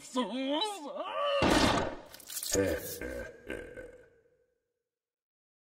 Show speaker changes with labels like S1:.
S1: そうそう。